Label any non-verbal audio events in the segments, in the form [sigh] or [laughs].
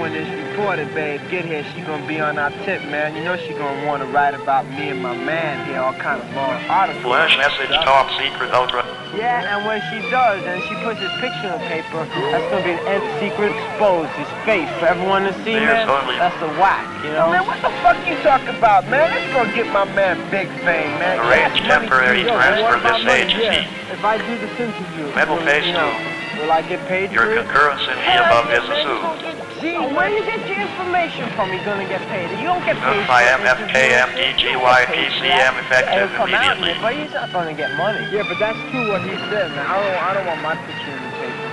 when this reporter babe get here, she gonna be on our tip, man. You know she gonna wanna write about me and my man here, all kind of long articles. Flash message, top secret, ultra. Yeah, and when she does, and she puts his picture on paper, that's gonna be an end secret exposed, his face for everyone to see, There's man. only- That's the whack, you know. Man, what the fuck you talking about, man? This gonna get my man big fame, man. Arrange Yes, temporary free, yo, transfer this money? agency. Yeah. If I do this interview, Metal will, face you know, two. Will I get paid Your for it? concurrence in the above is assumed. Gee, where you get your information from? You're gonna get paid. You don't get paid. for FIM, interviews. FKM, DGY, PCM, effective It'll come out, immediately. But he's not gonna get money. Yeah, but that's true what he said, man. I don't, I don't want my picture in the paper.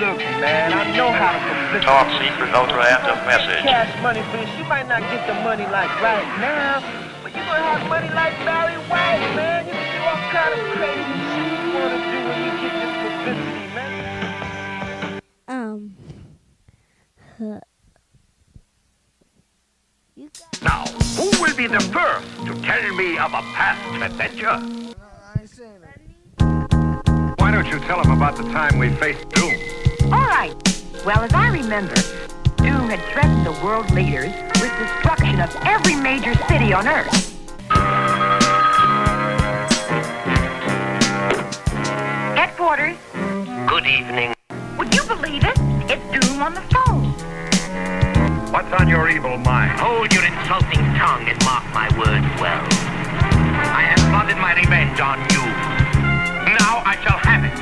Look, man, I know how to publicity. Top secret, ultra, end of message. Cash money for this. You might not get the money like right now, but you're gonna have money like Barry White, man. You can do all kind of crazy shit you wanna do when you get this publicity, huh. You got Now, who will be the first to tell me of a past adventure? Why don't you tell him about the time we faced Doom? All right. Well, as I remember, Doom had threatened the world leaders with destruction of every major city on Earth. Headquarters, Good evening. would you believe it? It's Doom on the phone. What's on your evil mind? Hold your insulting tongue and mark my words well. I have plotted my revenge on you. Now I shall have it.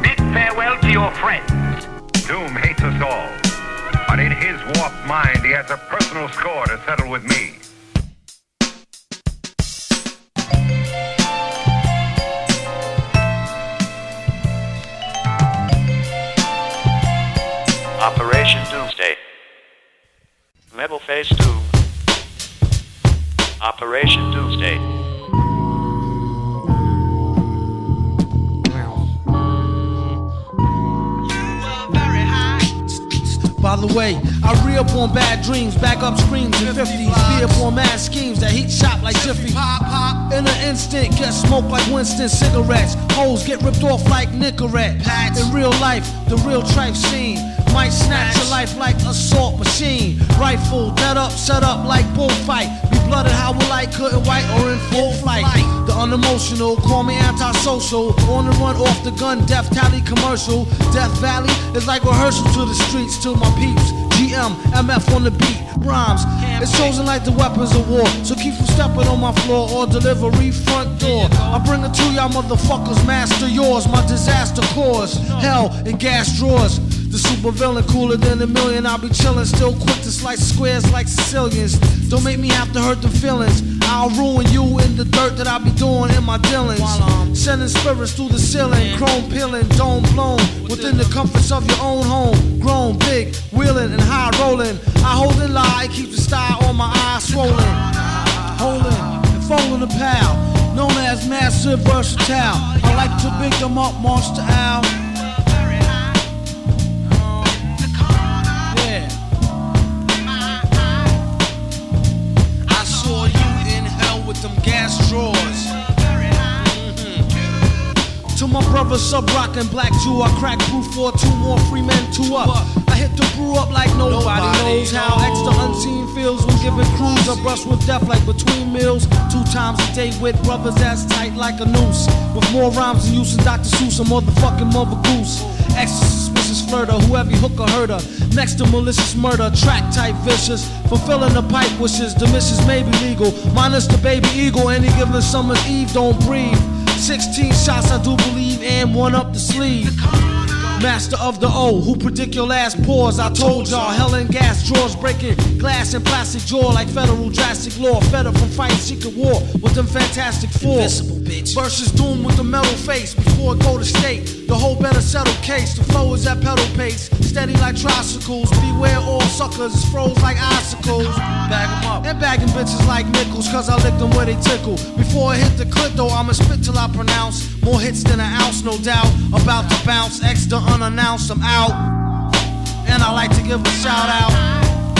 Bid farewell to your friends. Doom hates us all. But in his warped mind, he has a personal score to settle with me. I re up on bad dreams, back up screams in 50s, be up on mad schemes that heat shop like Jiffy. In an instant, get smoked like Winston cigarettes. Holes get ripped off like Nicorette. In real life, the real trife scene. Might snatch your life like assault machine. Rifle, dead up, set up like bullfight. Be blooded how we like, couldn't white or in full flight. Unemotional, call me antisocial. On the run off the gun, death tally commercial. Death Valley is like rehearsal to the streets to my peeps. GM, MF on the beat, rhymes. It's chosen like the weapons of war. So keep from stepping on my floor or delivery front door. I bring it to y'all motherfuckers, master yours. My disaster cause hell in gas drawers. The super villain cooler than a million. I'll be chillin', still quick to slice squares like Sicilians. Don't make me have to hurt the feelings. I'll ruin you in the dirt that I be doing in my dealings. Sending spirits through the ceiling, chrome peeling, dome blown within the comforts of your own home. Grown, big, wheeling and high rolling. I hold and lie, keep the style on my eyes swollen. Holding and folding a pal, known as massive versatile. I like to big them up, monster owl. My brother Subroc and Black Jew, I crack brew for two more free men, two up. I hit the brew up like nobody, knows how extra unseen feels when giving crews a brush with death like between meals. Two times a day with brothers that's tight like a noose. With more rhymes than use than Dr. Seuss, a motherfucking mother goose. Extra suspicious flirter, who every hooker herder. Next to malicious murder, track type vicious. Fulfilling the pipe wishes, the missions may be legal. Minus the baby eagle, any given summer's eve, don't breathe. 16 shots, I do believe, and one up the sleeve. Master of the O, who predict your last pause. I told y'all, hell and gas drawers breaking glass and plastic jaw like federal drastic law. Fed up from fighting secret war with them fantastic four. Versus doom with the metal face before it go to state. The whole better settle case. The flow is at pedal pace, steady like tricycles. Beware all suckers, it's froze like icicles. Bag 'em up. And bagging bitches like nickels, cause I lick them where they tickle. Before I hit the clip though, I'ma spit till I pronounce. More hits than an ounce, no doubt. About to bounce, extra unannounced, I'm out. And I like to give a shout out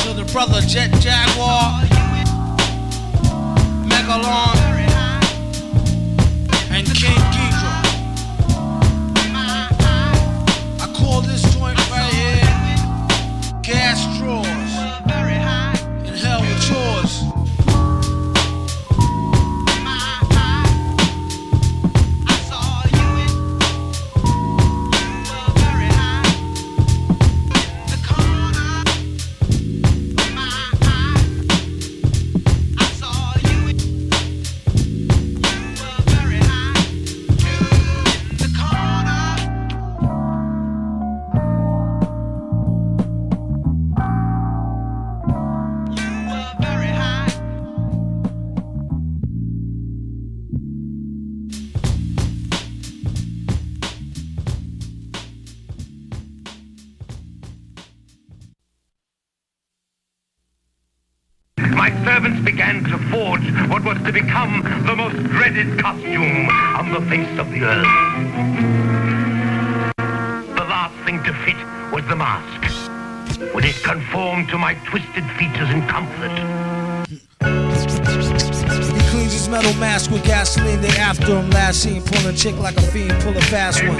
to the brother Jet Jaguar, Megalon, and King Ghidra. This joint right here. Gas forge what was to become the most dreaded costume on the face of the earth. The last thing to fit was the mask. Would it conform to my twisted features in comfort, He cleans his metal mask with gasoline. They after him. Last seen pulling a chick like a fiend, pull a fast one.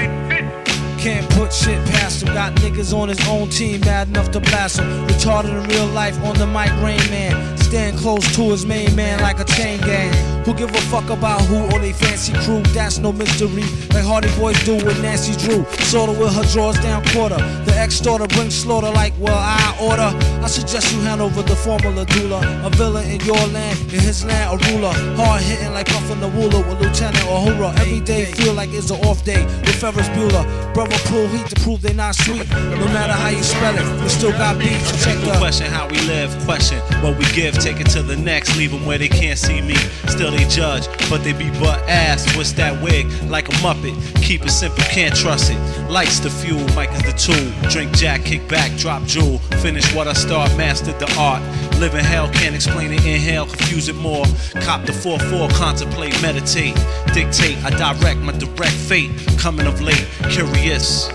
Can't put shit past him. Got niggas on his own team mad enough to blast him. Retarded in real life on the mic, Rain Man. Stand close to his main man like a chain gang. Who give a fuck about who or they fancy crew? That's no mystery. Like Hardy Boys do with Nancy Drew. Sorta with her drawers down quarter. The ex-daughter brings slaughter like, well, I order. I suggest you hand over the formula doula. A villain in your land, in his land, a ruler. Hard hitting like Puffin the Ruler with Lieutenant Uhura. Every day feel like it's an off day with Ferris Bueller. Brother pull heat to prove they not sweet. No matter how you spell it, we still got beats. Check the Question how we live, question what we give, take it to the next, leave them where they can't see me. Still they judge, but they be butt ass. What's that wig? Like a muppet. Keep it simple, can't trust it. Lights the fuel, mic is the tool. Drink jack, kick back, drop jewel. Finish what I start, mastered the art. Live in hell, can't explain it, inhale, confuse it more. Cop the 4-4, contemplate, meditate. Dictate, I direct my direct fate. Coming of late, curious.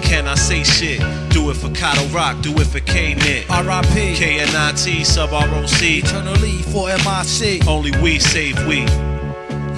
Can I say shit? Do it for Kato Rock, do it for K-Nit. R.I.P. KNIT, Subroc. Eternally for MIC. Only we save we.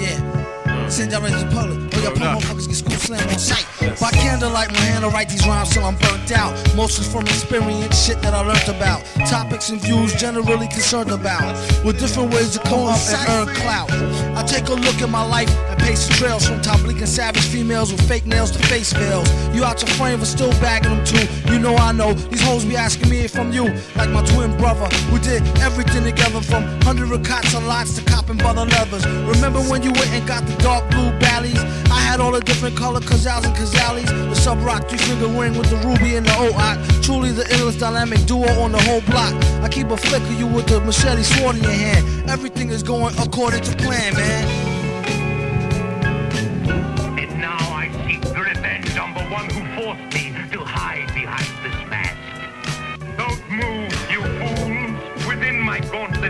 Yeah. Send y'all ready to public. Oh, y'all motherfuckers get school slam on sight. By candlelight, my hand to write these rhymes till I'm burnt out. Mostly from experience, shit that I learned about. Topics and views generally concerned about. With different ways to come up and earn clout. I take a look at my life the trails from top leaking savage females with fake nails to face veils. You out your frame but still bagging them too. You know I know. These hoes be asking me if I'm you. Like my twin brother. We did everything together from hundred cots and lots to copping brother leathers. Remember when you went and got the dark blue ballies? I had all the different color Cazals and Kazalis. The Subroc three finger ring with the ruby and the OOC. Truly the illest dynamic duo on the whole block. I keep a flick of you with the machete sword in your hand. Everything is going according to plan, man.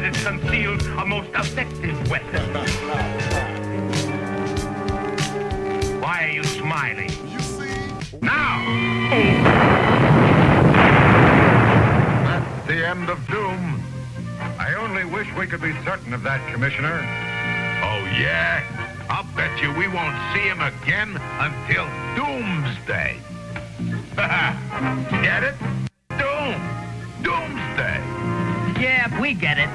Gauntlet is concealed a most effective weapon. Why are you smiling? You see? Now! That's the end of doom. I only wish we could be certain of that, Commissioner. Oh, yeah? I'll bet you we won't see him again until doomsday. [laughs] Get it? Doom. Doomsday. Yeah, we get it.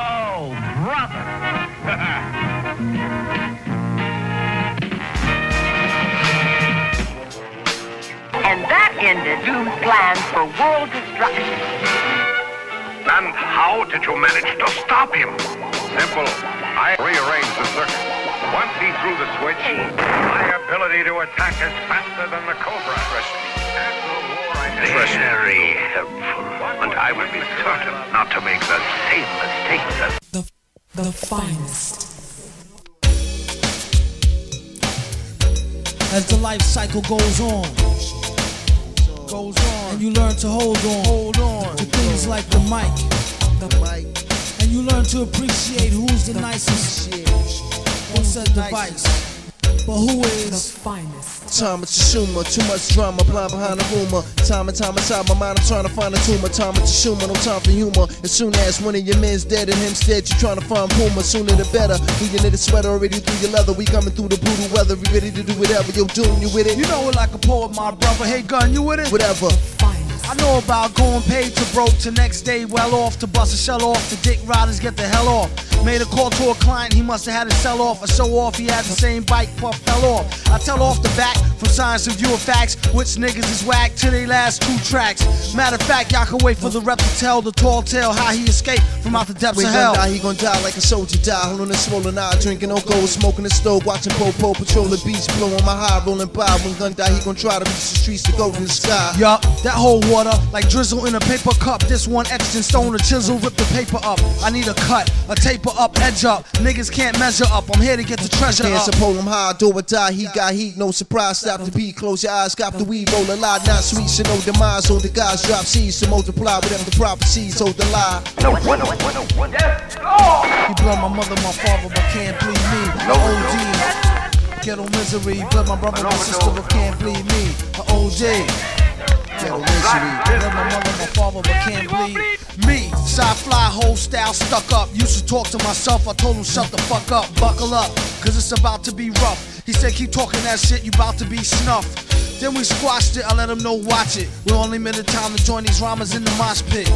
Oh, brother. [laughs] And that ended Doom's plans for world destruction. And how did you manage to stop him? Simple. I rearranged the circuit. Once he threw the switch, my ability to attack is faster than the Cobra. After the war, I Very helpful. And I will be certain not to make the same mistake that The, the finest. As the life cycle goes on, goes on, and you learn to hold on, hold on. to things like the mic, the mic, and you learn to appreciate who's the nicest on the device, but who is The finest. Time is Tashuma, too much drama, blind behind the rumor. Time and time inside my mind, I'm trying to find a tumor. Time is Tashuma, no time for humor. As soon as one of your men's dead and him's dead, you trying to find Puma. Sooner the better. We in the sweater already through your leather. We coming through the brutal weather. We ready to do whatever. Yo, doom, you with it? you know it like a poet, my brother. Hey, gun, you with it? Whatever. I know about going paid to broke to next day well off to bust a shell off to dick riders get the hell off. Made a call to a client, he must have had to sell off or show off. He had the same bike, puff fell off. I tell off the back from science and view of facts, which niggas is whack to they last two tracks. Matter of fact, y'all can wait for the rep to tell the tall tale how he escaped from out the depths When of hell. die, he gon' die like a soldier die. Holding a swollen eye, drinking no gold, smoking the stove, watching Popo patrol the beach, blowing my high, rolling by. When gun die, he gon' try to reach the streets to go to the sky. Yup, that whole water like drizzle in a paper cup. This one etched in stone, a chisel, rip the paper up. I need a cut, a taper up, edge up. Niggas can't measure up. I'm here to get the treasure Can't up. support him high, do or die. He got heat, no surprise. stop the beat, close your eyes, cop the weed, roll a lot, not sweet, so no demise. Hold the guys, drop seeds to multiply, whatever the prophecies, hold the lie. No, no, no, no, no. Yes, Lord. He blood my mother, my father, but can't bleed me. No, OD. Ghetto misery, blood my brother, my sister, but can't bleed me. A OJ. Ghetto misery, blood my mother, my father, but can't bleed me. Side fly, whole style stuck up. Used to talk to myself, I told him shut the fuck up, buckle up, cause it's about to be rough. He said keep talking that shit, you about to be snuffed. Then we squashed it, I let him know watch it. We only made the time to join these rhymers in the mosh pit.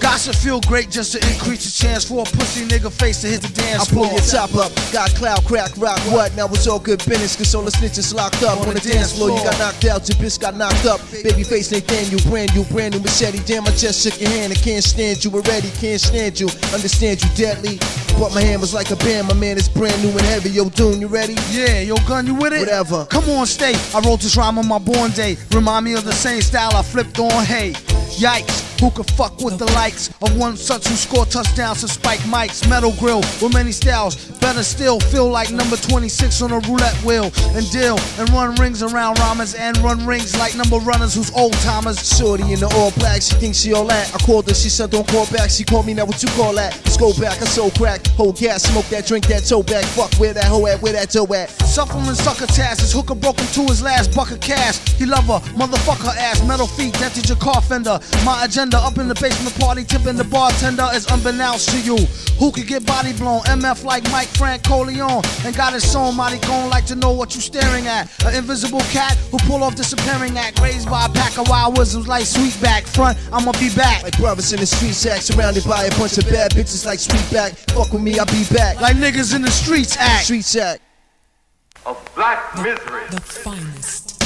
Gossip feel great just to increase the chance for a pussy nigga face to hit the dance floor. I pull your top up, got cloud, crack, rock, what? Now it's all good business, cause all the snitches locked up on the dance floor. You got knocked out, your bitch got knocked up. Baby Babyface Nathaniel, brand new, brand new machete. Damn, I just shook your hand, I can't stand you already, can't stand you. Understand you deadly. But my hand was like a band, my man is brand new and heavy. Yo, Doom, you ready? Yeah, yo, gun, you with it? Whatever. Come on, stay. I wrote this rhyme on my born day. Remind me of the same style I flipped on. Hey, yikes. Who could fuck with the likes of one such who scored touchdowns to Spike Mike's metal grill with many styles? Better still, feel like number 26 on a roulette wheel and deal and run rings around rhymers and run rings like number runners who's old timers. Shorty in the all black, she thinks she all that. I called her, she said don't call back. She called me, now what you call that? Let's go back, I so crack. Hold gas, smoke that, drink that, toe back. Fuck, where that hoe at, where that toe at? Suffering sucker task. His hooker broke him to his last buck of cash. He love her, motherfucker ass, metal feet, dented your car fender. My agenda up in the basement party, tipping the bartender is unbeknownst to you. Who could get body blown? MF like Mike Frank Coleon. And got his own mighty gone like to know what you staring at. An invisible cat who pull off disappearing act. Raised by a pack of wild wisdoms like Sweetback. Front, I'ma be back. Like brothers in the streets act, surrounded by a bunch of bad bitches like Sweetback. Fuck with me, I'll be back. Like niggas in the streets act. Streets act. Of black misery. The finest.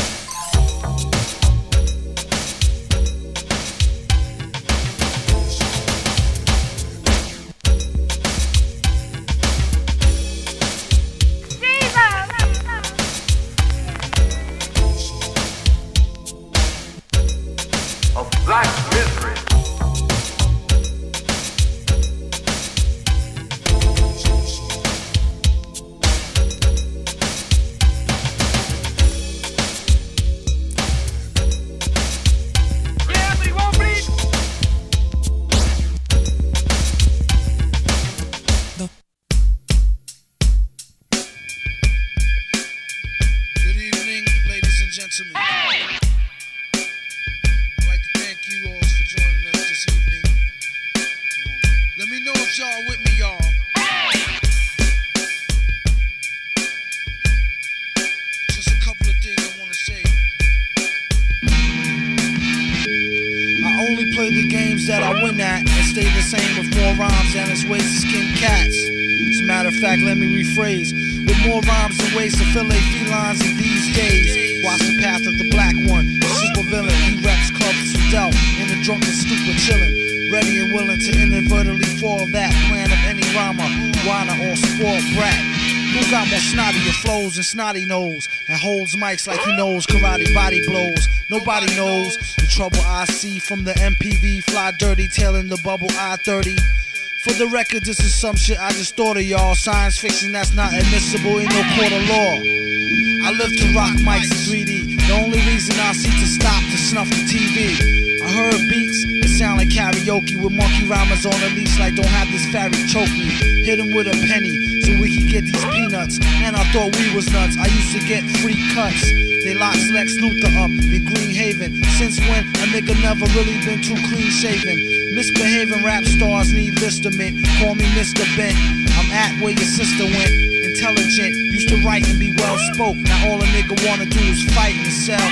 Snotty nose and holds mics like he knows karate body blows? Nobody knows the trouble I see from the MPV fly dirty tailing the bubble I 30. For the record, this is some shit I just thought of y'all. Science fiction that's not admissible in no court of law. I live to rock mics in 3D. The only reason I see to stop to snuff the TV. I heard beats that sound like karaoke with monkey rhymers on a leash like don't have this fairy choke me. Hit him with a penny so we could get these peanuts. And I thought we was nuts. I used to get free cuts. They locked Lex Luthor up in Green Haven. Since when a nigga never really been too clean shaven. Misbehaving rap stars need listament. Call me Mr. Bent. I'm at where your sister went. Intelligent, used to write and be well spoke. Now all a nigga wanna do is fight and sell.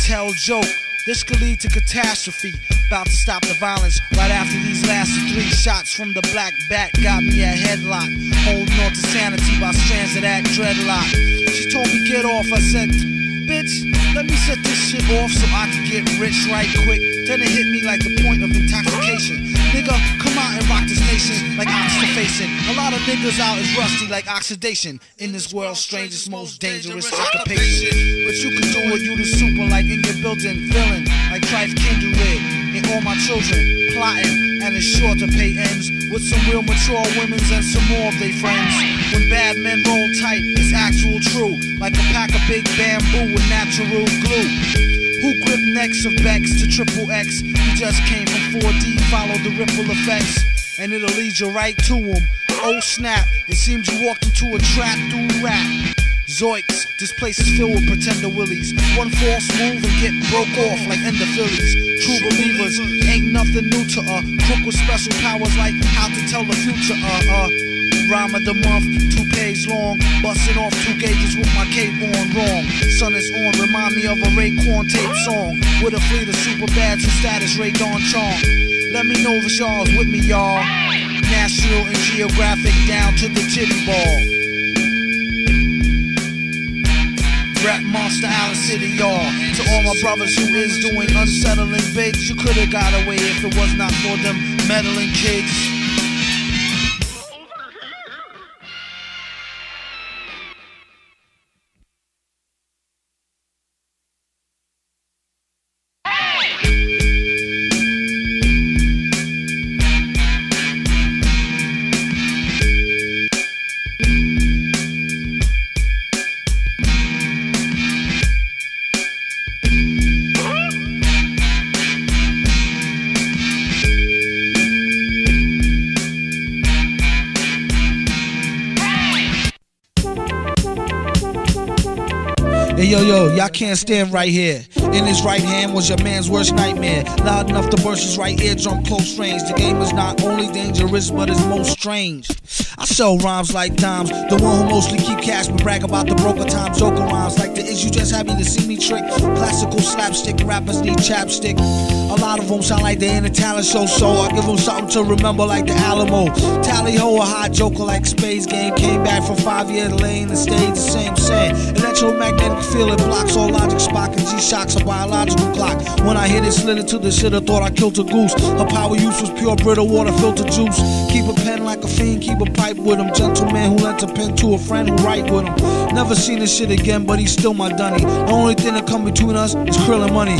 Tell joke. This could lead to catastrophe. About to stop the violence right after these last three shots from the black bat got me a headlock. Holding on to sanity by strands of that dreadlock. She told me get off. I said, bitch, let me set this shit off so I can get rich right quick. Then it hit me like the point of intoxication. Nigga, come out and rock this nation like oxidation. A lot of niggas out is rusty like oxidation. In this world's strangest, most dangerous occupation. But you can do it, you the super like in your building, villain like Trife Kindred. And all my children plotting, and it's sure to pay ends with some real mature women's and some more of their friends. When bad men roll tight, it's actual true. Like a pack of big bamboo with natural glue. Who grip necks of Becks to triple X? You just came from 4D, follow the ripple effects, and it'll lead you right to to 'em. Oh snap, it seems you walked into a trap through rap. Zoiks, this place is filled with pretender willies. One false move and get broke off like ender Phillies. True believers, ain't nothing new to uh. Crook with special powers like how to tell the future uh uh. Rhyme of the month, two pages long. Busting off two gauges with my cape on wrong. Sun is on, remind me of a Raekwon tape song. With a fleet of super bad and status Rae Dawn Chong. Let me know if y'all's with me, y'all. National and Geographic down to the titty ball. Rap Monster Island City, y'all. To all my brothers who is doing unsettling bigs, you could've got away if it was not for them meddling kids. Can't stand right here. In his right hand was your man's worst nightmare. Loud enough to burst his right eardrum close range. The game is not only dangerous, but it's most strange. I sell rhymes like dimes. The one who mostly keep cash but brag about the broker time. Joker rhymes like the is you just happy to see me trick. Classical slapstick rappers need chapstick. A lot of them sound like they in a talent show, so I give them something to remember like the Alamo. Tally ho, a hot joker like Space Game. Came back from five years lane and stayed the same set. Electromagnetic field, it blocks all logic. Spock and G shocks a biological clock. When I hit it, slid to the shit, I thought I killed a goose. Her power use was pure brittle water filter juice. Keep a pen like a fiend, keep a pipe with him. Gentleman who lent a pen to a friend who write with him. Never seen this shit again, but he's still my dunny. The only thing that come between us is krill and money.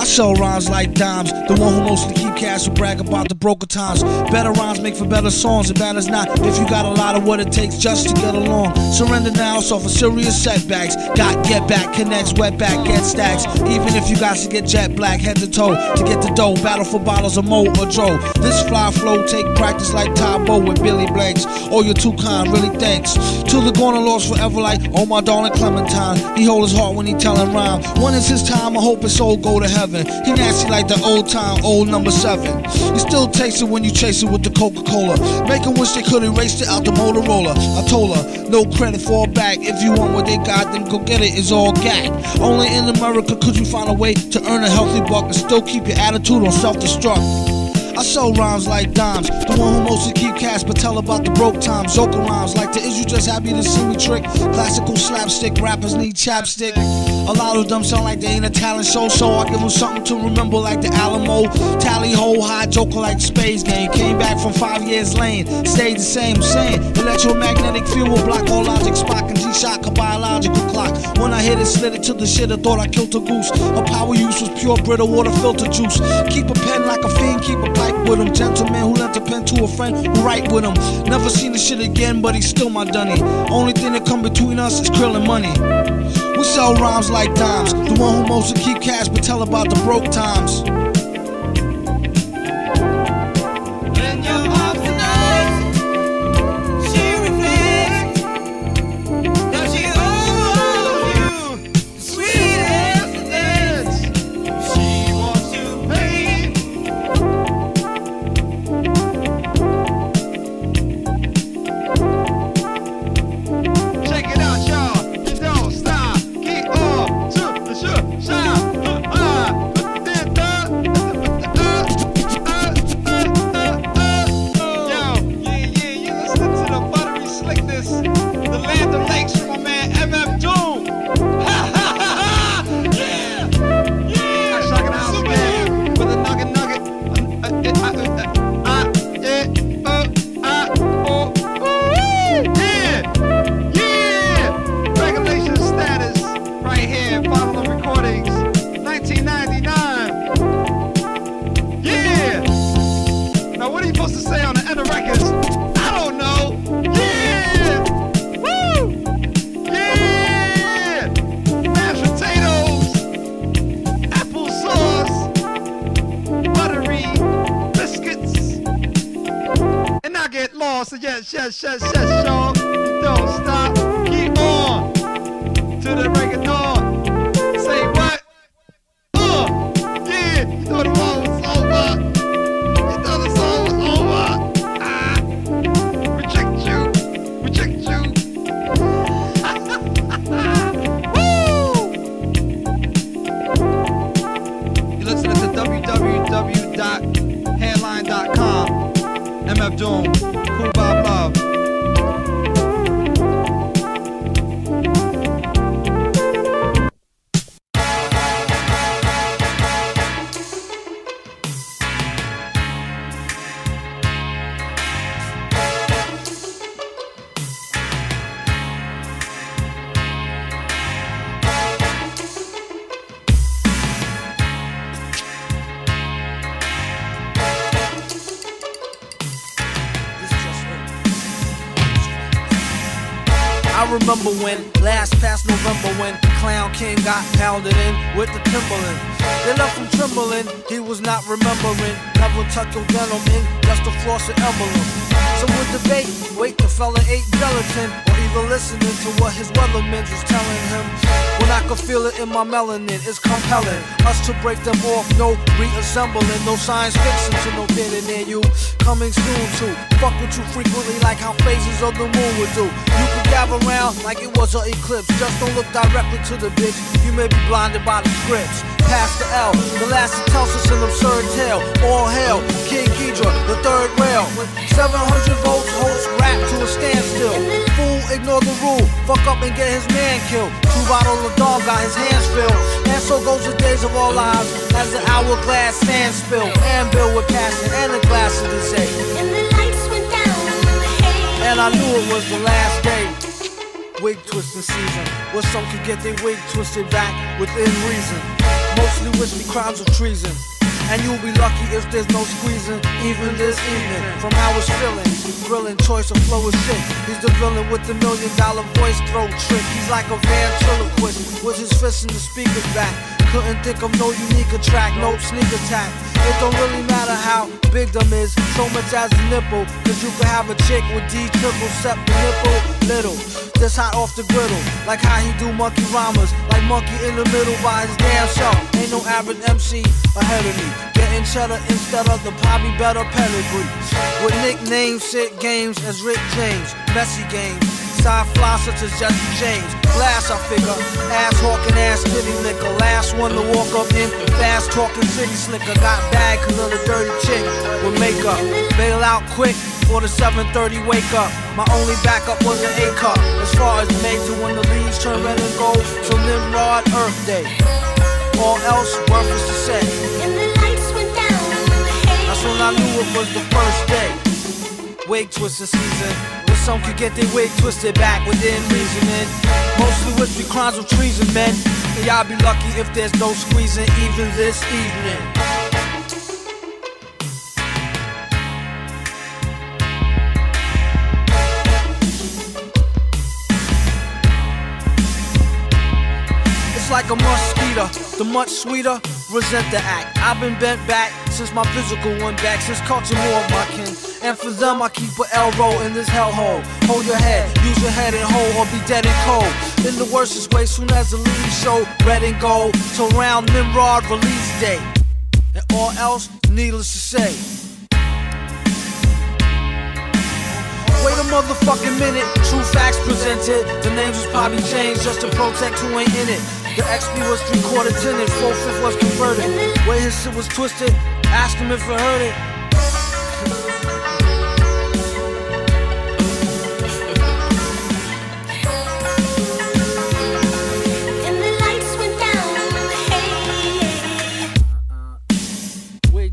I sell rhymes like dimes. The one who mostly keep cash will brag about the broker times. Better rhymes make for better songs. It matters not if you got a lot of what it takes just to get along. Surrender now, so for serious setbacks. Got get back, connects, wet back, get stacks. Even if you got to get jet black, head to toe to get the dough. Battle for bottles of Mo or Joe. This fly flow take practice like Tae Bo with Billy Blanks. Oh, you're too kind, really thanks. To the corner lost forever like, oh my darling Clementine. He hold his heart when he tellin' rhyme. When is his time? I hope his soul go to heaven. He nasty like the old time, old number seven. You still taste it when you chase it with the Coca Cola. Make 'em wish they could erase it out the Motorola. I told her, no credit a bag. If you want what they got, then go get it. It's all gag. Only in America could you find a way to earn a healthy buck and still keep your attitude on self destruct. I sell rhymes like dimes. The one who mostly keep cash but tell about the broke times. Joker rhymes like the is you just happy to see me trick. Classical slapstick rappers need chapstick. A lot of them sound like they ain't a talent show, so I give them something to remember like the Alamo. Tally ho, high joker like Space Game. Came back from five years lane, stayed the same, same. Electromagnetic field will block all logic. Spock and G shock a biological clock. When I hit it, slid it to the shit, I thought I killed a goose. Her power use was pure brittle water filter juice. Keep a pen like a fiend, keep a pipe with him. Gentleman who lent a pen to a friend who write with him. Never seen the shit again, but he's still my dunny. Only thing that come between us is krill and money. We sell rhymes like dimes. The one who mostly keep cash but tell about the broke times. Remember when last past November when the Clown King got pounded in with the Timberland. They left him trembling, he was not remembering. Never tuck your denim in, just a floss of emblem. So with debate, wait the fella ate gelatin, or even listening to what his weathermen was telling him. When I could feel it in my melanin, it's compelling. Us to break them off, no reassembling, no science fiction to no getting near you. Coming soon to fuck with you frequently like how phases of the moon would do. You could gather around like it was an eclipse. Just don't look directly to the bitch. You may be blinded by the scripts. Past the L, the last tells us an absurd tale. All hail, King Ghidra, the third rail. 700 volts, host rap to a standstill. Fool, ignore the rule. Fuck up and get his man killed. Two bottle of dog got his hands filled. And so goes the days of our lives as the hourglass stands spill. And Bill with passion and a glass of the say. And the lights went down on the hay. And I knew it was the last day. Wig twisting season, where some could get their wig twisted back within reason. Mostly wispy crimes of treason. And you'll be lucky if there's no squeezing, even this evening. From how it's feeling, grilling choice of flow is sick. He's the villain with the million dollar voice throat trick. He's like a ventriloquist with his fist in the speaker's back. Couldn't think of no unique track, no sneak attack. It don't really matter how big them is, so much as a nipple. Cause you could have a chick with D triple, set the nipple little. This hot off the griddle, like how he do monkey rhymes, like monkey in the middle by his damn self. Ain't no average MC ahead of me. Getting cheddar instead of the probably better pedigree. With nicknames, sit games as Rick James, messy games. Side fly such as Jesse James. Glass, I figure. Ass hawking, ass titty liquor. Last one to walk up in. Fast talking city slicker. Got bag cause of the dirty chick with makeup. Bail out quick for the 7:30 wake up. My only backup was an A cup. As far as made to when the leaves turn red and gold. So Nimrod Earth Day. All else worthless to say. And the lights went down the. That's when I knew it was the first day. Wig twisting season. Where some could get their wig twisted back within reasoning. Mostly wispy crimes of treason, men. And y'all be lucky if there's no squeezing even this evening. Like a mosquito, the much sweeter, resent the act. I've been bent back since my physical went back, since culture more of my kin. And for them, I keep an L roll in this hellhole. Hold your head, use your head and hold, or be dead and cold. In the worstest way, soon as the leaves show red and gold. So round Nimrod release day. And all else, needless to say. Wait a motherfucking minute, true facts presented. The names was probably changed just to protect who ain't in it. The XP was three quarter tenant, four fifth was converted. Way his shit was twisted, ask him if it. [laughs] And the lights went down on the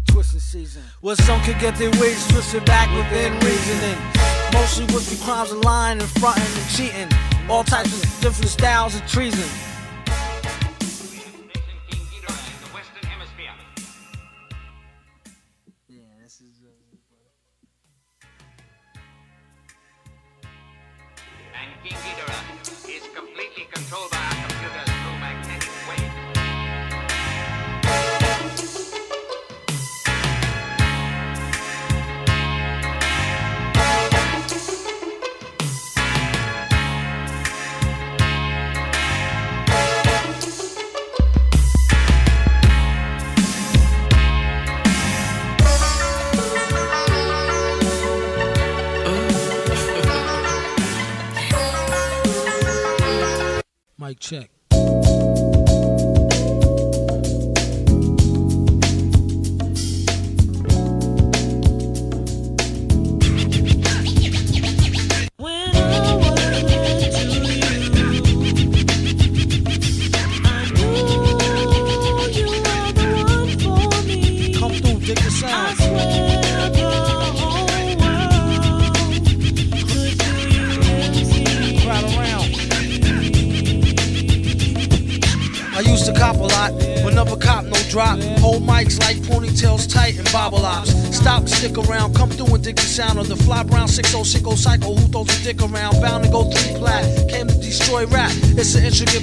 twisting season. Where some could get their wigs twisted back within reasoning. Mostly with the crimes of lying and fronting and cheating. All types of different styles of treason. Check.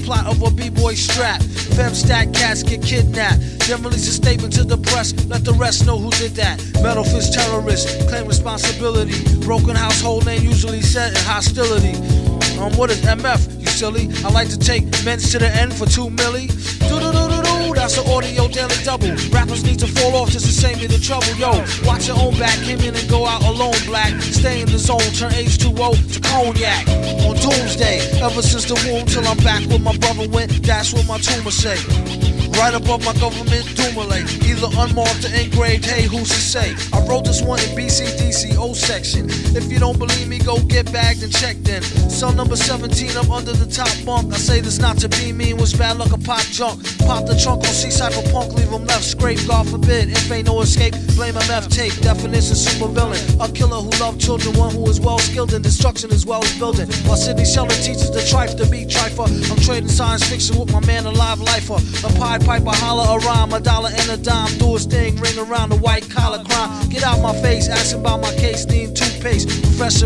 Plot of a b-boy strap. Fem stack cats get kidnapped. Then release a statement to the press, let the rest know who did that. Metal fist terrorist, claim responsibility. Broken household name usually set in hostility. Um, what is MF? You silly. I like to take men's to the end for two milli. Do do do do do. That's an audio daily double. Rappers need to fall off just to save me the trouble. Yo, watch your own back. Came in and go out alone. Black. Stay in the zone. Turn H2O to cognac. On doomsday. Ever since the womb till I'm back where my brother went. That's what my tumor say. Right above my government Dumile, either unmarked or engraved, hey, who's to say? I wrote this one in BCDCO section. If you don't believe me, go get bagged and checked in. Cell number 17, I'm under the top bunk. I say this not to be mean, was bad luck, a pop junk. Pop the trunk on C cypher punk, leave him left scrape, God forbid. If ain't no escape, blame MF tape. Definition super villain. A killer who loved children, one who is well skilled in destruction as well as building. While Sidney Sheldon teaches the trife to be trifer. I'm trading science fiction with my man, a live lifer. A Pied Piper, holler a rhyme, a dollar and a dime. Do a sting, ring around the white collar crime. Get out my face, asking about my case, need toothpaste.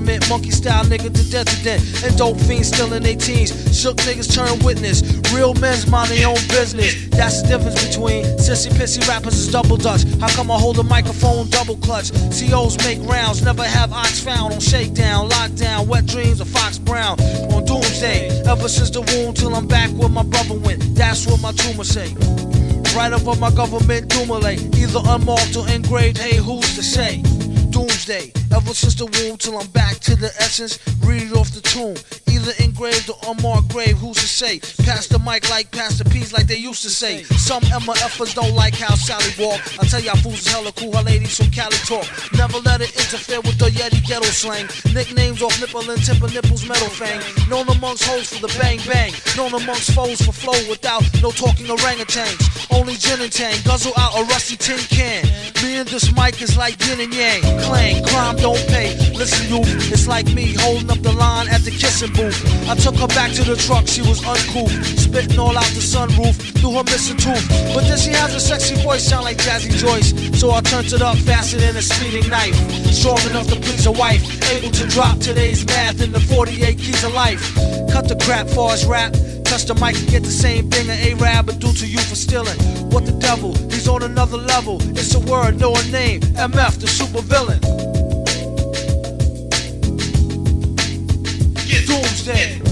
Mint, monkey style nigga to death. And dope fiends still in their teens. Shook niggas turn witness. Real men's mind their own business. That's the difference between sissy pissy rappers is double dutch. How come I hold a microphone double clutch? COs make rounds, never have ox found on shakedown, lockdown, wet dreams of Fox Brown. On doomsday, ever since the womb till I'm back where my brother went. That's what my tumor say. Right above my government Dumile, either unmarked or engraved. Hey, who's to say? Doomsday, ever since the womb till I'm back to the essence. Read it off the tomb, either engraved or unmarked grave. Who's to say? Pass the mic like Pastor P's, like they used to say. Some MFers don't like how Sally walk. I tell y'all fools is hella cool, her ladies from Cali talk. Never let it interfere with the Yeti ghetto slang. Nicknames off nipple and of nipples, metal fang. Known amongst hoes for the bang bang. Known amongst foes for flow without no talking orangutans. Only gin and tang, guzzle out a rusty tin can. Me and this mic is like yin and yang. Clang, crime don't pay. Listen, you, it's like me holding up the line at the kissing booth. I took her back to the truck, she was uncouth. Spitting all out the sunroof through her missing tooth. But then she has a sexy voice, sound like Jazzy Joyce. So I turned it up faster than a speeding knife. Strong enough to please a wife. Able to drop today's math in the 48 keys of life. Cut the crap for us rap. Touch the mic and get the same thing an A-Rab would do to you for stealing. What the devil? He's on another level. It's a word, no a name. MF, the super villain. Doomsday.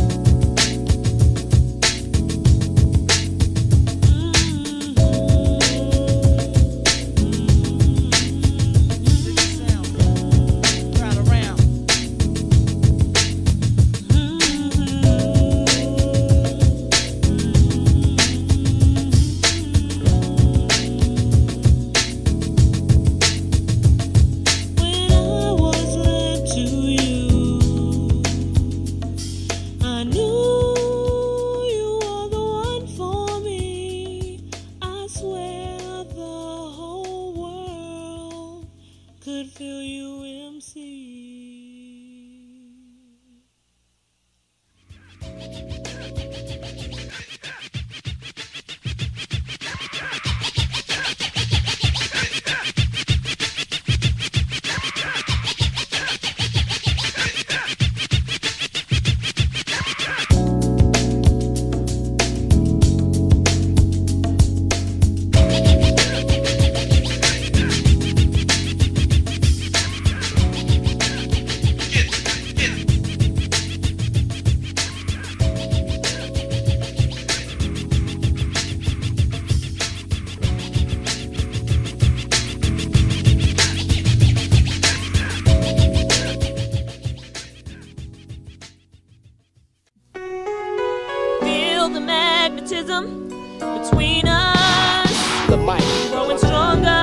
the mic. Growing stronger,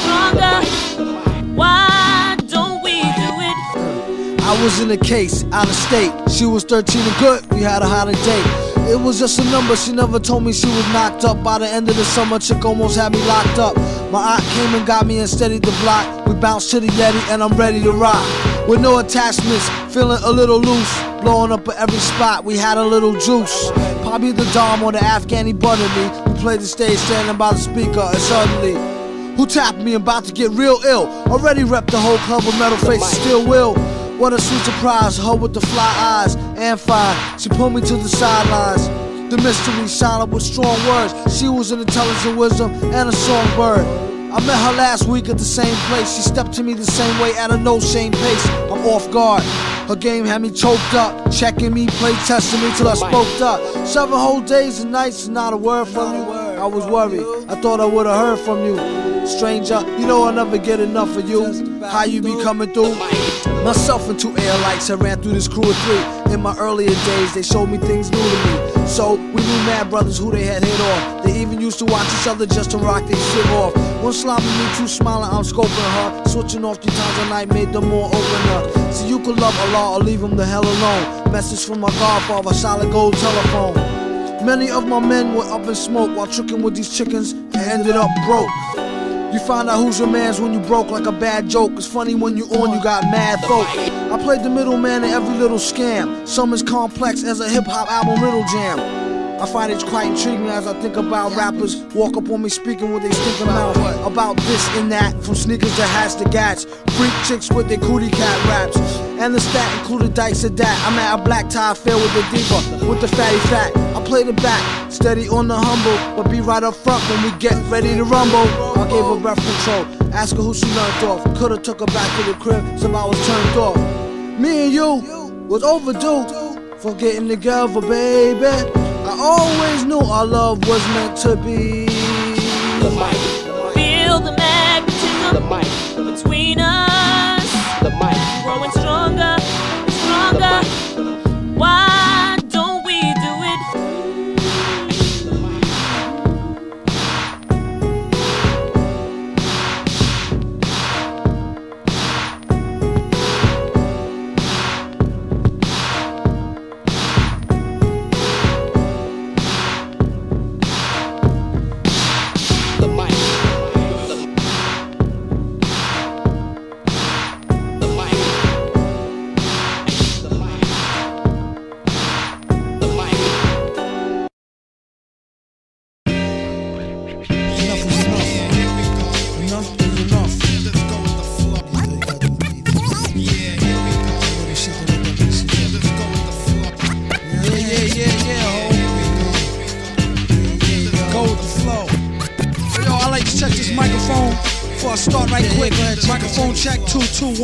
stronger. Why don't we do it? I was in a case out of state. She was 13 and good. We had a holiday. It was just a number. She never told me she was knocked up. By the end of the summer, chick almost had me locked up. My aunt came and got me and steadied the block. We bounced to the Yeti and I'm ready to rock. With no attachments, feeling a little loose. Blowing up at every spot, we had a little juice. Probably the Dom or the Afghani buttered me. We played the stage standing by the speaker and suddenly. Who tapped me about to get real ill? Already rep the whole club with metal faces, still will. What a sweet surprise, her with the fly eyes and fine. She pulled me to the sidelines. The mystery silent with strong words. She was an intelligent wisdom and a songbird. I met her last week at the same place. She stepped to me the same way at a no shame pace. I'm off guard. Her game had me choked up, checking me, play testing me till I spoke up. Seven whole days and nights, not a word from you. I was worried. I thought I would have heard from you. Stranger, you know I'll never get enough of you. How you be coming through? Myself and two air lights, I ran through this crew of three. In my earlier days, they showed me things new to me. So we knew mad brothers who they had hit off. They even used to watch each other just to rock their shit off. One slopping me, two smiling, I'm scoping her. Switching off three times a night made them more open up. So you could love Allah or leave him the hell alone. Message from my godfather, solid gold telephone. Many of my men were up in smoke while tricking with these chickens and ended up broke. You find out who's your man's when you broke like a bad joke. It's funny when you on, you got mad folk. I played the middleman in every little scam. Some as complex as a hip hop album riddle jam. I find it quite intriguing as I think about rappers walk up on me speaking what they thinking about about this and that, from sneakers to hats to gats, freak chicks with their cootie cat raps, and the stat included dice at that. I'm at a black tie fair with the diva, with the fatty fat. Play the back, steady on the humble, but be right up front when we get ready to rumble. I gave her breath control, ask her who she learned off. Coulda took her back to the crib, some I was turned off. Me and you was overdue for getting together, baby. I always knew our love was meant to be.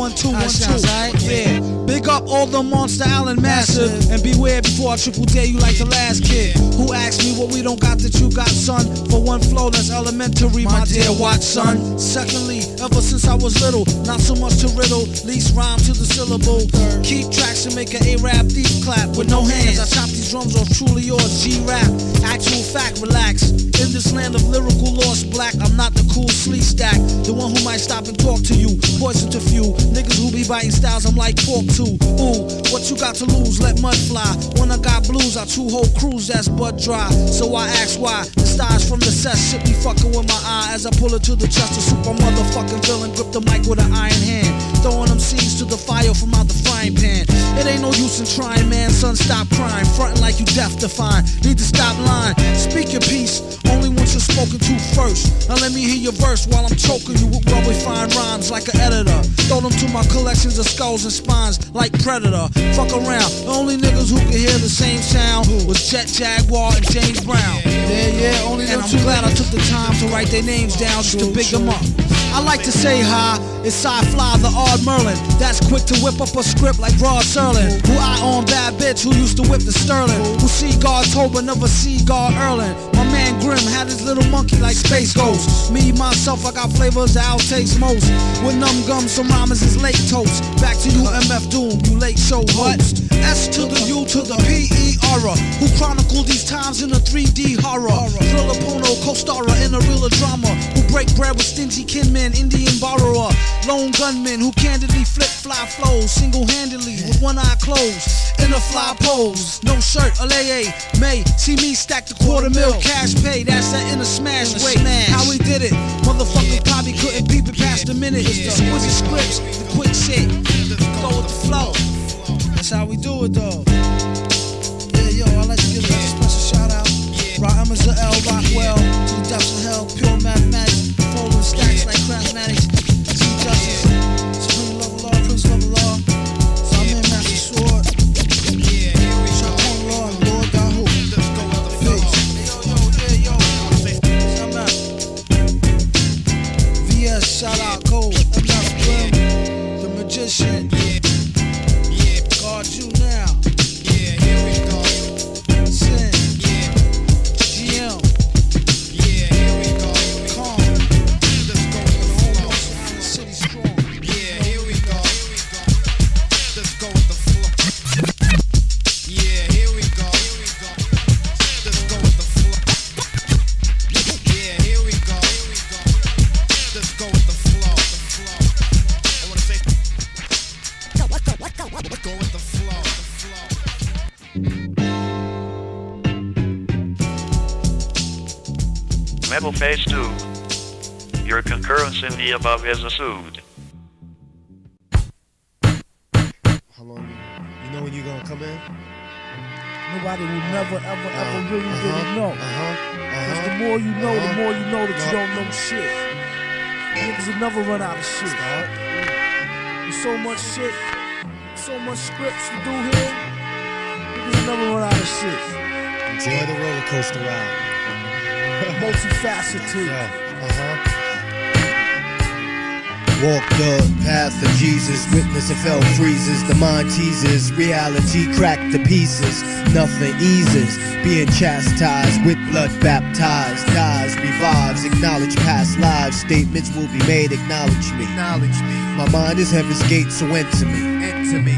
One two one two. Yeah. Big up all the Monster Island massive. And beware before I triple dare you like the last kid. Who asked me what we don't got that you got, son? For one flow, that's elementary, my dear Watson. Secondly, ever since I was little, not so much to riddle, least rhyme to the syllable. Keep tracks and make an A-rap thief clap with no hands. I chop drums are truly yours, G-rap. Actual fact, relax. In this land of lyrical lost black, I'm not the cool sleep stack. The one who might stop and talk to you. Poison to few. Niggas who be biting styles, I'm like pork too. Ooh, what you got to lose? Let mud fly. When I got blues, I two whole crews that's bud dry. So I ask why. The stars from the set shit be fucking with my eye as I pull it to the chest. A super motherfucking villain grip the mic with an iron hand. Throwing them seeds to the fire from out the frying pan. It ain't no use in trying, man. Son, stop crying. Frontin' like you deaf to find. Need to stop lying. Speak your piece. Only once you're spoken to first. Now let me hear your verse while I'm choking you with well fine rhymes like an editor. Throw them to my collections of skulls and spines like Predator. Fuck around. The only niggas who can hear the same sound was Jet Jaguar and James Brown. Yeah, yeah, only And I'm glad I took the time to write their names down just to big them up. I like to say hi, it's Sci Fly, the odd Merlin. That's quick to whip up a script like Rod Serling. Who I on bad bitch who used to whip the Sterling. Who told but never see God Erling. My man Grim had his little monkey like Space Ghost. Me, myself, I got flavors that outtakes most. With numb gum, some rhymes is late toast. Back to you, MF Doom, you late show host. S to the U to the P-E aura. Who chronicle these times in a 3D horror. Thriller Pono, co-starer in a real drama. Who break bread with stingy kinmen, Indian borrower. Lone gunman who candidly flip fly flows single handedly with one eye closed. In a fly pose, no shirt, a lay May see me stack the quarter mil cash pay. That's that inner smash way. How we did it, motherfucker probably couldn't peep it past a minute. Exquisite scripts, the quick shit, go with the flow. That's how we do it though. Yeah, yo, I like to give a special shout out. Is L. Rockwell, to the depths of hell, pure mathematics, in the above is. How long? You know when you're gonna come in? Nobody will never, ever, ever Uh, really, uh-huh, really know. uh-huh, Because uh-huh, the more you know, the uh-huh. more you know that you don't know shit. Niggas will never run out of shit. There's so much shit, so much scripts to do here. Niggas will never run out of shit. Enjoy the roller coaster ride. [laughs] Multifaceted. uh-huh. Walk the path of Jesus, witness of hell freezes, the mind teases, reality cracked to pieces, nothing eases, being chastised with blood baptized, dies, revives, acknowledge past lives, statements will be made, acknowledge me. Acknowledge me. My mind is heaven's gate, so enter me. Enter me.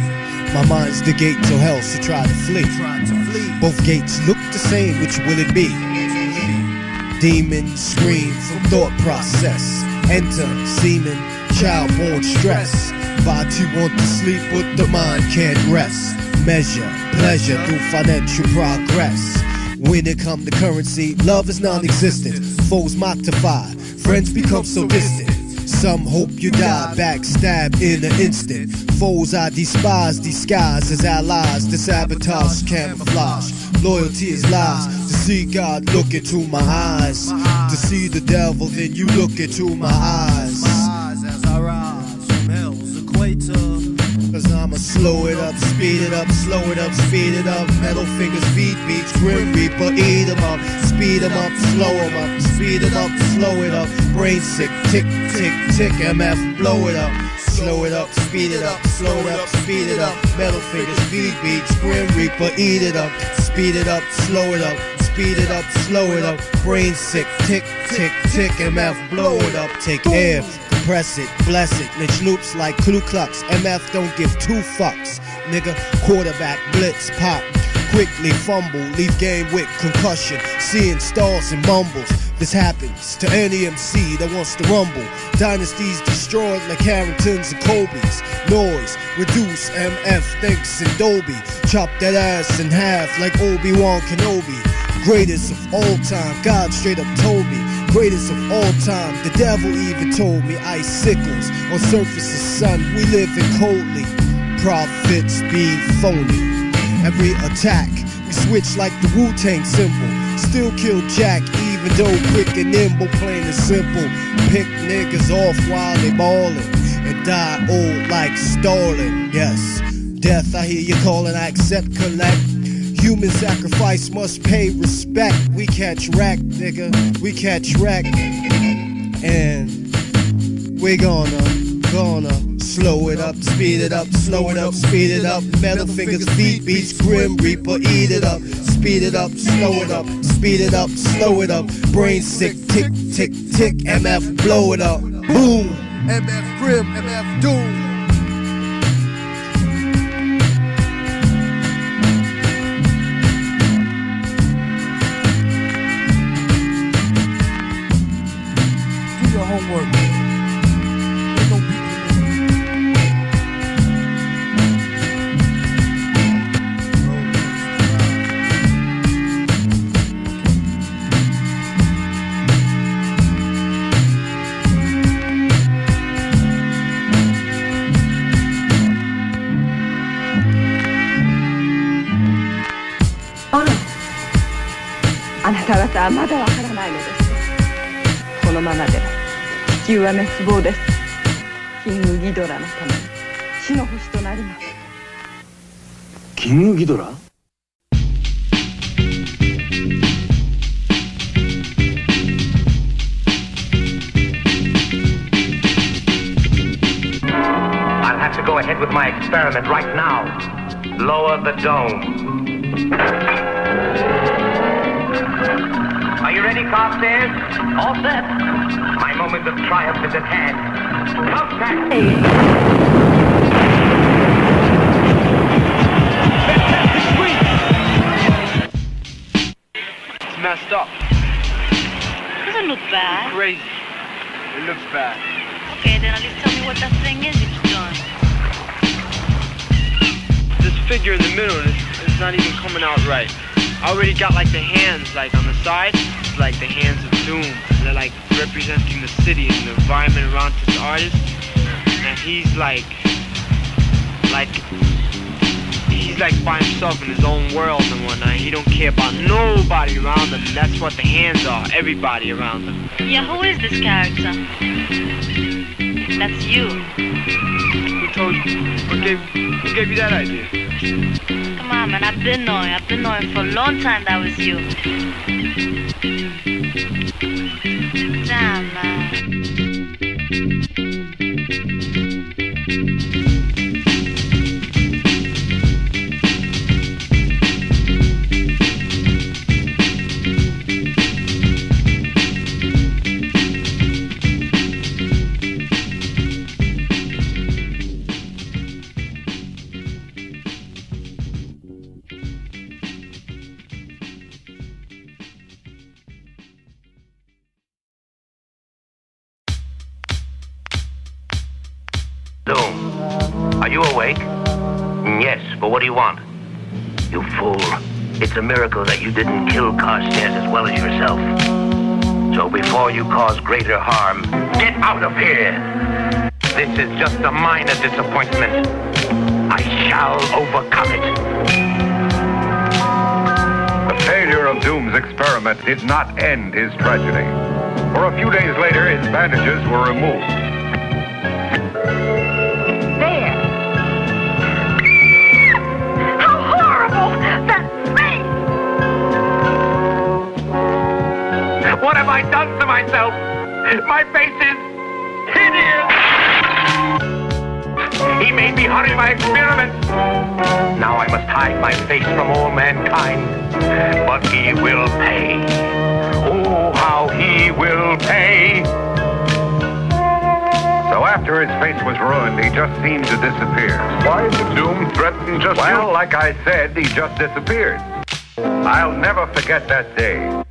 My mind's the gate to hell, so try to flee. Try to flee. Both gates look the same, which will it be? Demons scream from thought process. Enter semen, child born stress. Body want to sleep, but the mind can't rest. Measure pleasure through financial progress. When it come to currency, love is non-existent. Foes mortify, friends become so distant. Some hope you die, backstab in an instant. Foes I despise, disguise as allies. The sabotage camouflage. Loyalty is lies. To see God look into my eyes. To see the devil, then you look into my eyes. Equator. Cause I'ma slow it up, speed it up, slow it up, speed it up. Metal fingers, feet beats, grim reaper, eat 'em up. Speed 'em up, slow 'em up, speed 'em up, slow it up. Brain sick, tick, tick, tick, MF, blow it up. Slow it up, speed it up, slow it up, speed it up. Metal fingers, feet beats, grim reaper, eat it up. Speed it up, slow it up, speed it up, slow it up. Brain sick, tick, tick, tick, MF, blow it up. Take air, compress it, bless it. Mitch loops like Ku Klux. MF don't give two fucks. Nigga, quarterback, blitz, pop. Quickly fumble, leave game with concussion. Seeing stars and mumbles. This happens to any MC that wants to rumble. Dynasties destroyed like Carringtons and Colbys. Noise, reduce, MF thinks in Dolby. Chop that ass in half like Obi-Wan Kenobi. Greatest of all time, God straight up told me. Greatest of all time, the devil even told me. Icicles on surface of sun. we live in coldly. Prophets be phony. Every attack, we switch like the Wu Tang symbol. Still kill Jack, even though quick and nimble, plain and simple. Pick niggas off while they ballin' and die old like Stalin. Yes, death, I hear you calling, I accept, collect. Human sacrifice must pay respect. We catch rack, nigga. We catch rack. And we gonna, gonna slow it up, speed it up, slow it up, speed it up. Metal fingers, feet beats, grim reaper, eat it up. Speed it up, slow it up, speed it up, slow it up. Brain sick, tick, tick, tick, MF, blow it up. Boom. MF grim, MF doom. はまだわからないのですこのままでは地球は滅亡ですキングギドラのために死の星となりますキングギドラ I'll have to go ahead with my experiment right now. Lower the dome. Ready, Carstairs? All set. My moment of triumph is at hand. Contact! It's messed up. Doesn't look bad. Crazy. It looks bad. Okay, then at least tell me what that thing is you've done. This figure in the middle is, is not even coming out right. I already got like the hands like on the side, it's like the hands of doom. They're like representing the city and the environment around this artist. And he's like like he's like by himself in his own world and whatnot. He don't care about nobody around him. That's what the hands are, everybody around him. Yeah, who is this character? That's you. Who told you? Who gave, who gave you that idea? On, man. I've been knowing. I've been knowing for a long time that was you. Damn, man. Before you cause greater harm, get out of here! This is just a minor disappointment. I shall overcome it. The failure of Doom's experiment did not end his tragedy. For a few days later, his bandages were removed. Myself? My face is hideous! He made me hurry my experiment. Now I must hide my face from all mankind. But he will pay. Oh, how he will pay. So after his face was ruined, he just seemed to disappear. Why did Doom threaten just Well, like I said, he just disappeared. I'll never forget that day.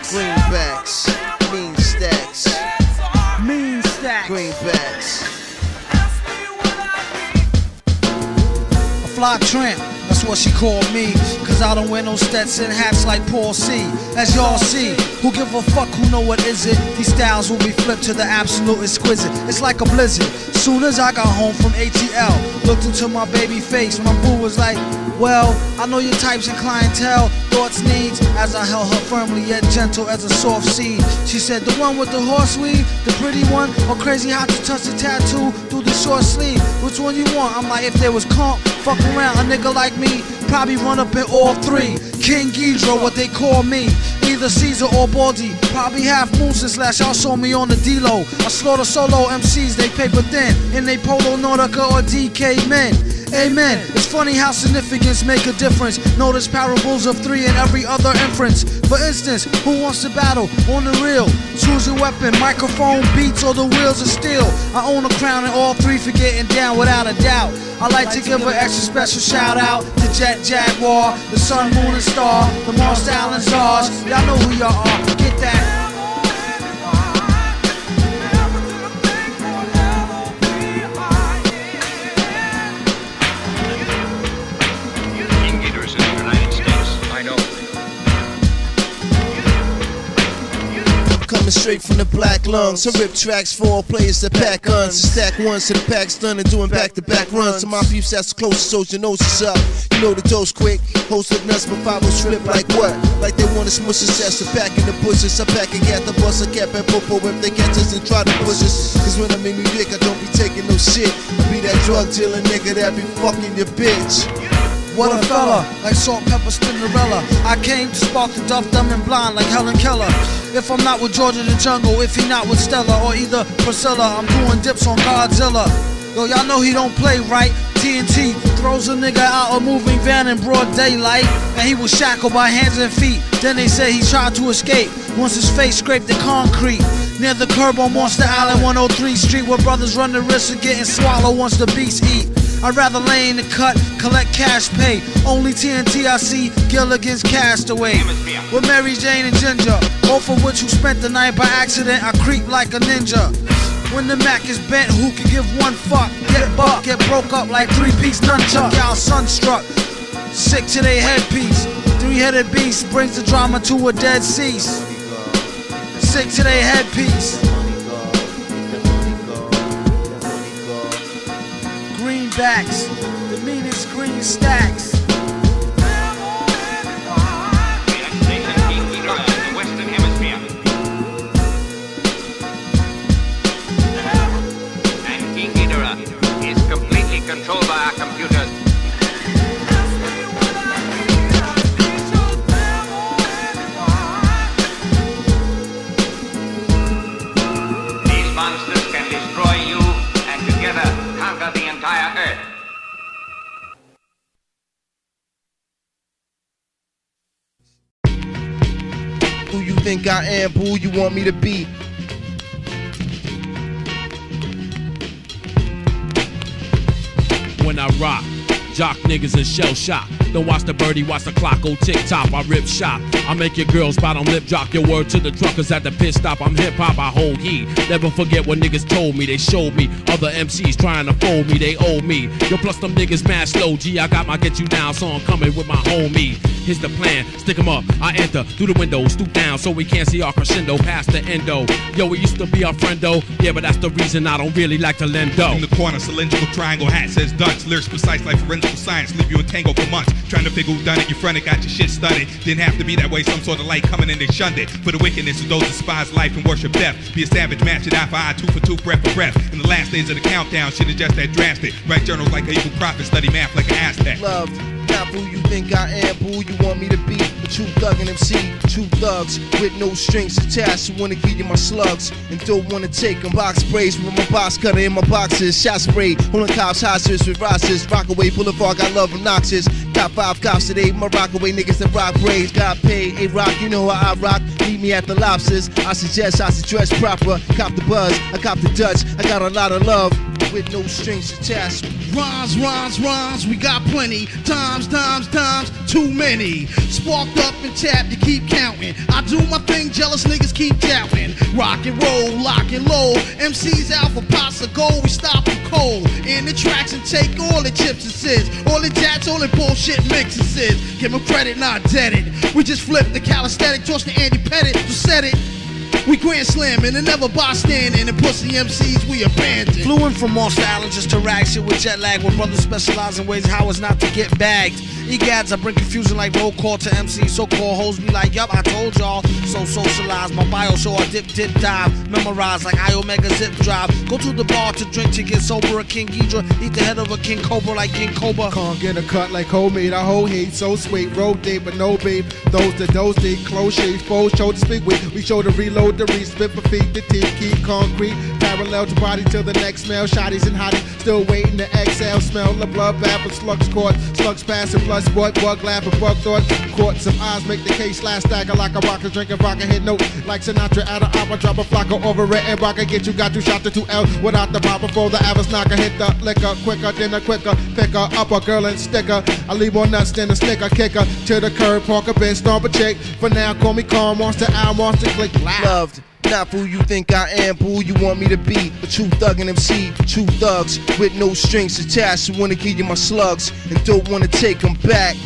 Stacks. Greenbacks. Mean stacks. Mean stacks. Greenbacks. A fly tramp, that's what she called me. Cause I don't wear no Stetson hats like Paul C. As y'all see, who give a fuck who know what is it? These styles will be flipped to the absolute exquisite. It's like a blizzard. Soon as I got home from ATL, looked into my baby face. My boo was like, Well, I know your types and clientele, thoughts, needs. As I held her firmly yet gentle as a soft seed. She said, The one with the horse weave, the pretty one, or crazy hot to touch the tattoo through the short sleeve. Which one you want? I'm like, if there was comp, fuck around, a nigga like me, probably run up in all three. King Ghidra, what they call me. Either Caesar or Baldy. Probably half moon since last y'all saw me on the D-Lo. I slaughter solo MCs, they paper thin. In they polo Nautica or DK men. Amen. It's funny how significance make a difference. Notice parables of three and every other inference. For instance, who wants to battle on the real? Choose your weapon, microphone, beats, or the wheels of steel. I own a crown and all three for getting down without a doubt. I like to give an extra special shout out to Jet Jaguar, the Sun, Moon, and Star, the Mars, and Zars. Y'all know who y'all are. Get that. Straight from the black lungs. I rip tracks for all players that pack guns. Stack ones to the pack's done and doing back to back runs. To my beefs, that's the closest, so you know what's up. You know the dose quick. Host look nuts, but five slip like what? Like they want to smush success. A pack in the bushes. I pack and get the bus. I cap and popo if they catch us and try to push us. Cause when I'm in New York, I don't be taking no shit. I be that drug dealer nigga that be fucking your bitch. What a fella, like salt, pepper, Cinderella. I came to spark the duff, dumb and blind like Helen Keller. If I'm not with George in the jungle, if he not with Stella or either Priscilla, I'm doing dips on Godzilla. Yo, y'all know he don't play right. TNT throws a nigga out a moving van in broad daylight, and he was shackled by hands and feet. Then they say he tried to escape once his face scraped the concrete. Near the curb on Monster Island, 103 Street, where brothers run the risk of getting swallowed once the beast eat. I'd rather lay in the cut, collect cash pay. Only TNT I see, Gilligan's Castaway. With Mary Jane and Ginger, both of which who spent the night by accident. I creep like a ninja. When the Mac is bent, who can give one fuck? Get buck, get broke up like three piece nunchuck. Y'all sunstruck, sick to their headpiece. Three headed beast brings the drama to a dead cease. Sick to their headpiece. Greenbacks, the meanest green stacks. Think I am? Who you want me to be? when I rock. Jock niggas in shell shock. Don't watch the birdie, watch the clock go tick tock. I rip shop. I make your girls on lip drop. Your word to the truckers at the pit stop. I'm hip hop, I hold heat. Never forget what niggas told me. They showed me other MCs trying to fold me. They owe me. Yo, plus them niggas mad slow. G, I got my get you down song coming with my homie. Here's the plan, stick 'em up. I enter through the window, stoop down so we can't see our crescendo past the endo. Yo, we used to be our friend though. Yeah, but that's the reason I don't really like to lend dough. In the corner, cylindrical triangle hat says Dutch. Lyrics precise like forensic science. Leave you entangled for months. Trying to figure who done it. You fronted, got your shit studied. Didn't have to be that way. Some sort of light coming in, they shunned it. For the wickedness of those who despise life and worship death. Be a savage, match it eye for eye, two for two, breath for breath. In the last days of the countdown, shit is just that drastic. Write journals like a evil prophet, study math like an Aztec. Loved, not who you think I am, who you want me to be. True thug and MC, two thugs with no strings attached. Who wanna give you my slugs and don't wanna take them. Box sprays with my box cutter in my boxes. Shot spray, holding cops hostage with rosters. Rockaway Boulevard, got love obnoxious. Got five cops today, my rockaway niggas that rock braids. Got paid, a rock, you know how I rock. Meet me at the lobsters. I suggest I should dress proper. Cop the buzz, I cop the Dutch. I got a lot of love with no strings attached. Rhymes, rhymes, rhymes, we got plenty. Times, times, times, too many. Sparked up and tapped, to keep counting. I do my thing, jealous niggas keep doubting. Rock and roll, lock and low. MCs out for pots of gold, we stop cold. In the tracks and take all the chips and sits. All the jats, all the bullshit mixes is. Give them credit, not debted. We just flip the calisthenic, toss the Andy Pettitte, to set it. We grand slamming and never bystanding, and pussy MCs we abandoned. Flew in from Monster Island just to rag shit with jet lag. Where brothers specialize in ways how it's not to get bagged. Egads, I bring confusion like roll call to MC. So called hoes be like, yup, I told y'all. So socialize my bio show, I dip, dip, dive. Memorize like Iomega zip drive. Go to the bar to drink to get sober. A King Ghidra, eat the head of a King Cobra like King Cobra. Can't get a cut like homemade. I whole heat so sweet. Road date, but no babe. Those that those date, close shades, foes show to speak with. We show to reload the re spit for feet, the teeth, keep concrete. Parallel to body till the next smell. Shotties and hotties still waiting to exhale. Smell the blood bath with slugs caught. Slugs passing, blood sport, bug laughing, bug thought. Caught some eyes make the case last stagger like a rocker, drinking vodka, hit note like Sinatra at an opera. Drop a flocker over it and rocker. Get you, got you shot to 2L without the pop before the average knocker. Hit the liquor quicker than a quicker. Pick her up a girl and sticker. I leave more nuts than a snicker. Kicker to the curb, park a bench, stomp a chick. For now, call me calm, monster, I monster, click. Loved. Not who you think I am, but who you want me to be. A true thug and MC, true thugs with no strings attached. Who wanna give you my slugs and don't wanna take them back.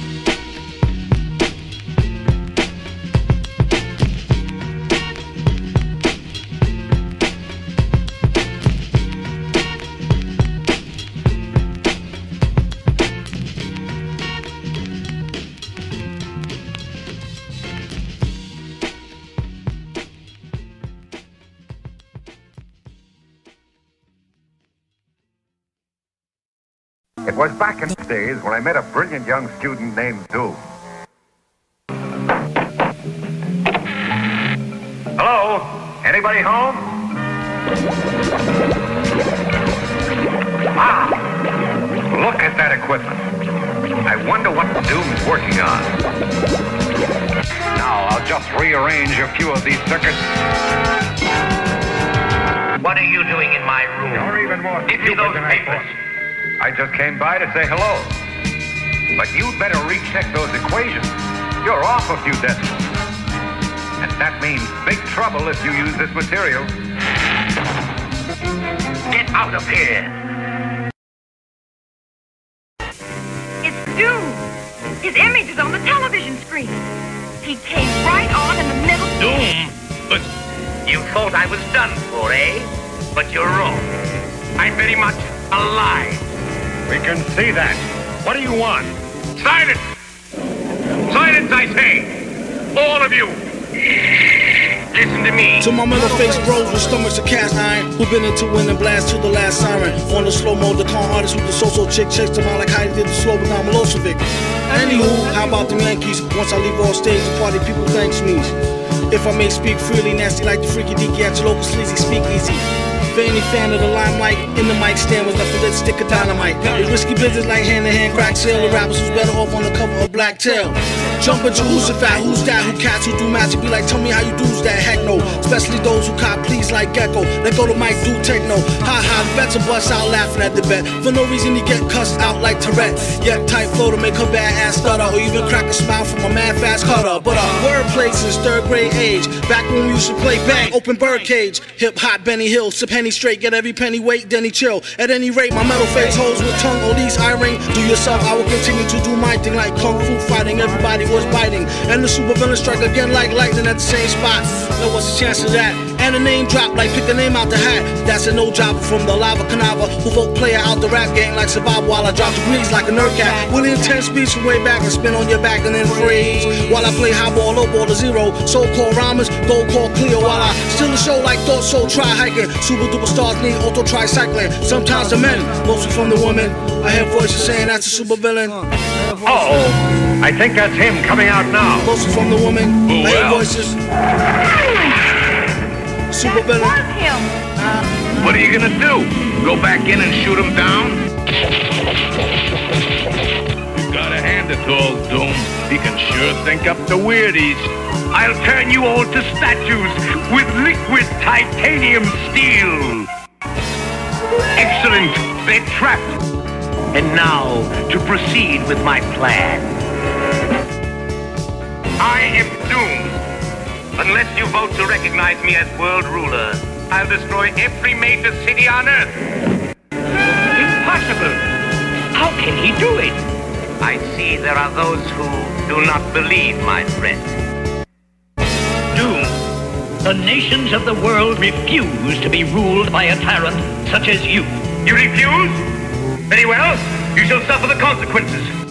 It was back in the days when I met a brilliant young student named Doom. Hello? Anybody home? Ah! Look at that equipment. I wonder what Doom's working on. Now, I'll just rearrange a few of these circuits. What are you doing in my room? You're even more Give me those papers. Thought. I just came by to say hello. But you'd better recheck those equations. You're off a few decimals. And that means big trouble if you use this material. Get out of here. It's Doom. His image is on the television screen. He came right on in the middle. Doom? But you thought I was done for, eh? But you're wrong. I'm very much alive. We can see that. What do you want? Silence! Silence, I say! All of you! Listen to me. To my metal face bros with stomachs of cast iron Who been into winning blast to the last siren On the slow mo, the con artist with the so-so chick Chased them out like Heidi did the Slobodan Milosevic Anywho, how about the Yankees? Once I leave off stage, the party people thanks me If I may speak freely, nasty like the freaky deaky at your local sleazy speakeasy for any fan of the limelight, in the mic stand was nothing but stick of dynamite. Risky business like hand to hand crack sale. The rappers who's better off on the cover of Black Tail. Jumping to who's the fat, who's that, who cats who do magic. Be like, tell me how you do's that, heck no. Especially those who cop please like Gecko. Let go to Mike, do techno. Ha ha, bets a bust out laughing at the bet. For no reason, he get cussed out like Tourette. Yet tight flow to make her bad ass stutter. Or even crack a smile from a mad fast cutter. But uh, word play since third grade age. Back when we used to play bang, open bird cage. Hip hop, Benny Hill, sip penny straight, get every penny weight, then he chill. At any rate, my metal face holds with tongue, or these eye ring. Do yourself, I will continue to do my thing like kung fu fighting. Everybody was biting. And the super villain strike again like lightning at the same spot. Now what's the chance of that? And a name drop like pick a name out the hat. That's a no job from the lava canava who vote player out the rap game like survival while I drop degrees like a nerd cat. With intense speech from way back and spin on your back and then freeze. While I play high ball, low ball to zero. So called rhymers, gold call clear while I still the show like thought so try hiking. Super duper stars need auto tricycling. Sometimes the men, mostly from the women. I hear voices saying that's a super villain. Uh Oh, I think that's him coming out now. Mostly from the woman. I hear well. voices. Super villain. What are you gonna do? Go back in and shoot him down? You gotta hand it to old Doom. He can sure think up the weirdies. I'll turn you all to statues with liquid titanium steel. Excellent. They're trapped. And now, to proceed with my plan. I am doomed. Unless you vote to recognize me as world ruler, I'll destroy every major city on Earth. Impossible! How can he do it? I see there are those who do not believe my threat. Doom. The nations of the world refuse to be ruled by a tyrant such as you. You refuse? Very well. You shall suffer the consequences.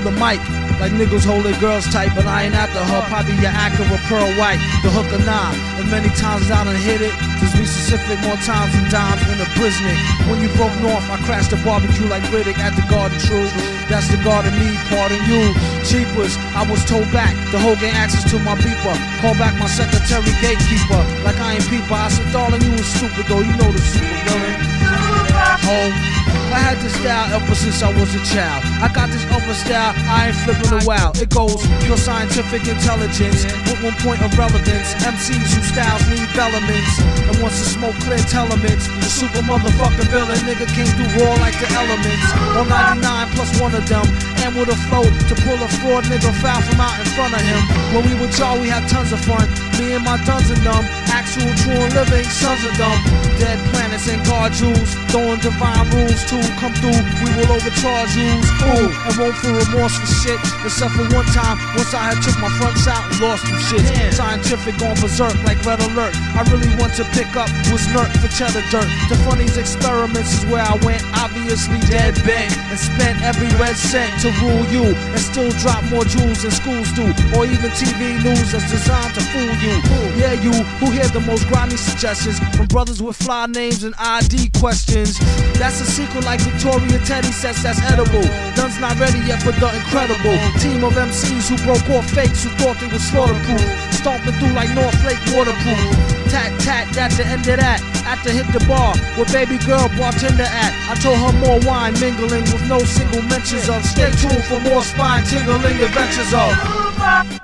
Hold the mic Like niggas hold their girls tight, but I ain't after her. Probably your Acura Pearl White, the hook or nine. And many times I done hit it. Just be specific more times than dimes in a Brisnik. When you broke north, I crashed the barbecue like Riddick at the Garden True. That's the garden me, pardon you. Cheapers, I was told back. The whole gang access to my beeper. Call back my secretary gatekeeper. Like I ain't peeper. I said, darling, you was stupid though. You know the super villain. I had this style ever since I was a child. I got this other style, I ain't flipping a. It goes pure scientific intelligence with one point of relevance. MCs whose styles need elements. And once the smoke clear elements, the super motherfucking villain nigga came through raw like the elements. On 99 plus one of them, and with a flow to pull a fraud nigga foul from out in front of him. When we were y'all, we had tons of fun. Me and my duns and them, actual true and living sons of them. Dead planets and guard jewels, throwing divine rules to come through. We will overcharge you. Ooh, and won't feel remorse for shit. Except for one time, once I had took my fronts out and lost some shit. Scientific on berserk like red alert. I really want to pick up was nerd for cheddar dirt. The funniest experiments is where I went, obviously dead bent, and spent every red cent to rule you, and still drop more jewels than schools do, or even TV news that's designed to fool you. Yeah, you who hear the most grimy suggestions from brothers with fly names and ID questions. That's a secret like Victoria Teddy says that's edible. None's not ready yet for the incredible team of MCs who broke off fakes who thought they were slaughterproof. Stomping through like North Lake waterproof. Tat tat that's the end of that. After hit the bar where baby girl bartender at. I told her more wine mingling with no single mentions of. Stay tuned for more spine tingling adventures of.